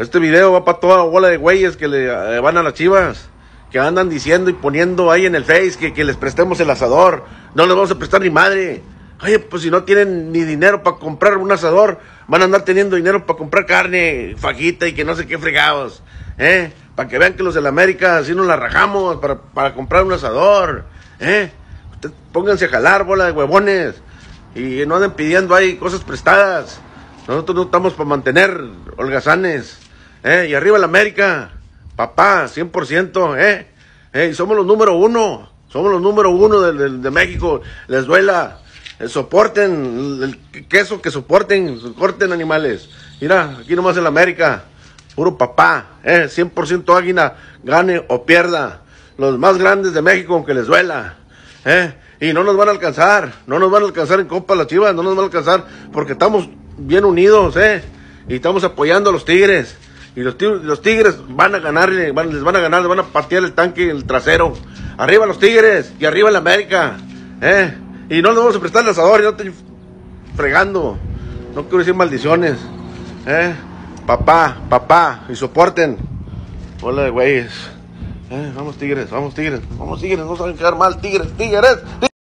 Este video va para toda bola de güeyes que le eh, van a las chivas. Que andan diciendo y poniendo ahí en el Face que, les prestemos el asador. No les vamos a prestar ni madre. Oye, pues si no tienen ni dinero para comprar un asador, van a andar teniendo dinero para comprar carne, fajita y que no sé qué fregados. ¿Eh? Para que vean que los de la América así nos la rajamos para, para comprar un asador. ¿Eh? Ustedes pónganse a jalar, bola de huevones. Y no anden pidiendo ahí cosas prestadas. Nosotros no estamos para mantener holgazanes. ¿Eh? Y arriba la América. Papá, 100%. ¿eh? ¿eh? Somos los número uno. Somos los número uno de, de, México. Les duela. Eh, soporten el queso que soporten. Corten animales. Mira, aquí nomás en la América. Puro papá. ¿eh? 100% águila. Gane o pierda. Los más grandes de México, aunque les duela. ¿eh? Y no nos van a alcanzar, no nos van a alcanzar en Copa las Chivas, no nos van a alcanzar porque estamos bien unidos, ¿eh? Y estamos apoyando a los Tigres. Y los, los tigres van a ganar, van, les van a ganar, les van a patear el tanque el trasero. Arriba los Tigres y arriba el América, ¿eh? Y no les vamos a prestar el asador, y no estoy fregando. No quiero decir maldiciones, ¿eh? Papá, papá, y soporten. Hola güeyes. Eh, vamos Tigres, vamos Tigres, vamos Tigres, no saben quedar mal, Tigres, Tigres. tigres.